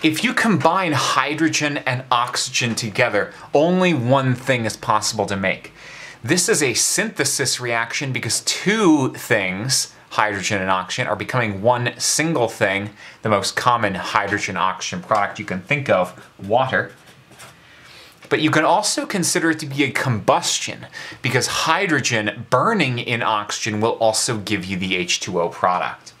If you combine hydrogen and oxygen together, only one thing is possible to make. This is a synthesis reaction because two things, hydrogen and oxygen, are becoming one single thing, the most common hydrogen-oxygen product you can think of, water. But you can also consider it to be a combustion because hydrogen burning in oxygen will also give you the H2O product.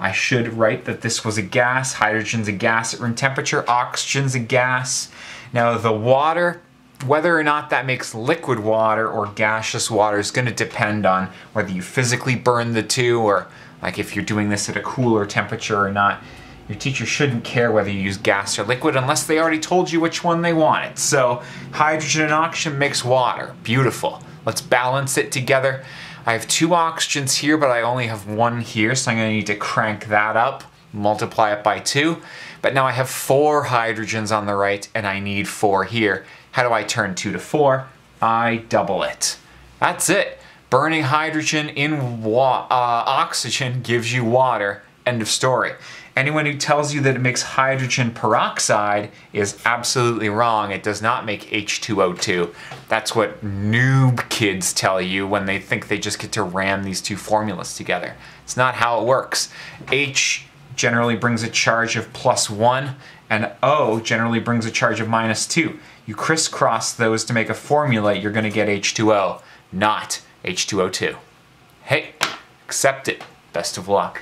I should write that this was a gas. Hydrogen's a gas at room temperature. Oxygen's a gas. Now the water, whether or not that makes liquid water or gaseous water is going to depend on whether you physically burn the two or like if you're doing this at a cooler temperature or not. Your teacher shouldn't care whether you use gas or liquid unless they already told you which one they wanted. So hydrogen and oxygen makes water. Beautiful. Let's balance it together. I have two oxygens here, but I only have one here, so I'm gonna need to crank that up, multiply it by two. But now I have four hydrogens on the right, and I need four here. How do I turn two to four? I double it. That's it. Burning hydrogen in uh, oxygen gives you water. End of story. Anyone who tells you that it makes hydrogen peroxide is absolutely wrong. It does not make H2O2. That's what noob kids tell you when they think they just get to ram these two formulas together. It's not how it works. H generally brings a charge of plus one, and O generally brings a charge of minus two. You crisscross those to make a formula, you're gonna get H2O, not H2O2. Hey, accept it. Best of luck.